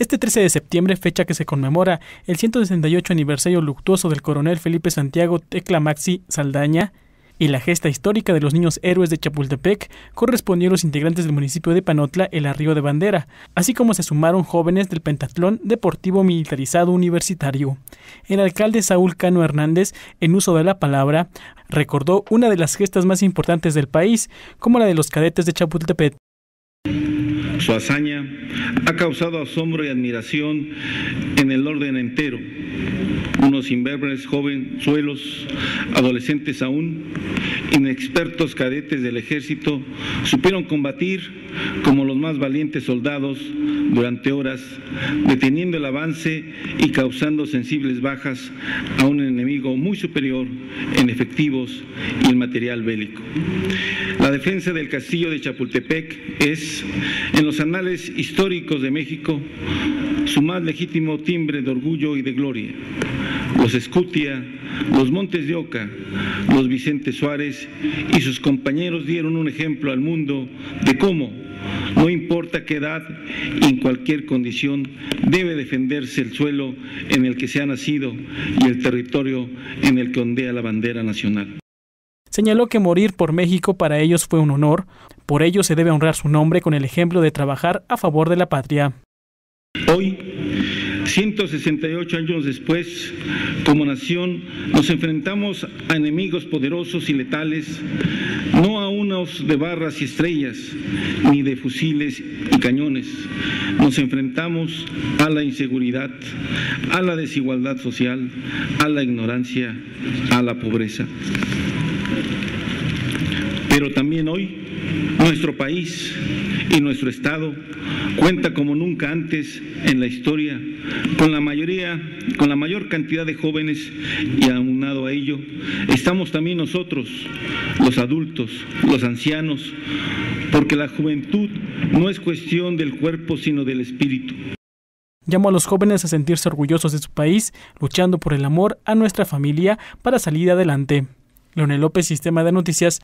Este 13 de septiembre, fecha que se conmemora el 168 aniversario luctuoso del coronel Felipe Santiago Tecla Maxi Saldaña, y la gesta histórica de los niños héroes de Chapultepec correspondió a los integrantes del municipio de Panotla el arribo de bandera, así como se sumaron jóvenes del Pentatlón Deportivo Militarizado Universitario. El alcalde Saúl Cano Hernández, en uso de la palabra, recordó una de las gestas más importantes del país, como la de los cadetes de Chapultepec. Su hazaña ha causado asombro y admiración en el orden entero. Unos imberbres jovenzuelos, adolescentes aún, inexpertos cadetes del ejército, supieron combatir como los más valientes soldados durante horas, deteniendo el avance y causando sensibles bajas a un enemigo muy superior en efectivos y en material bélico. La defensa del castillo de Chapultepec es, en los anales históricos de México, su más legítimo timbre de orgullo y de gloria. Los Escutia, los Montes de Oca, los Vicente Suárez y sus compañeros dieron un ejemplo al mundo de cómo, no importa qué edad y en cualquier condición, debe defenderse el suelo en el que se ha nacido y el territorio en el que ondea la bandera nacional. Señaló que morir por México para ellos fue un honor, por ello se debe honrar su nombre con el ejemplo de trabajar a favor de la patria. Hoy 168 años después, como nación, nos enfrentamos a enemigos poderosos y letales, no a unos de barras y estrellas, ni de fusiles y cañones. Nos enfrentamos a la inseguridad, a la desigualdad social, a la ignorancia, a la pobreza. Pero también hoy nuestro país y nuestro Estado cuenta como nunca antes en la historia con la mayoría, con la mayor cantidad de jóvenes y aunado a ello, estamos también nosotros, los adultos, los ancianos, porque la juventud no es cuestión del cuerpo sino del espíritu. Llamo a los jóvenes a sentirse orgullosos de su país, luchando por el amor a nuestra familia para salir adelante. Leonel López, Sistema de Noticias,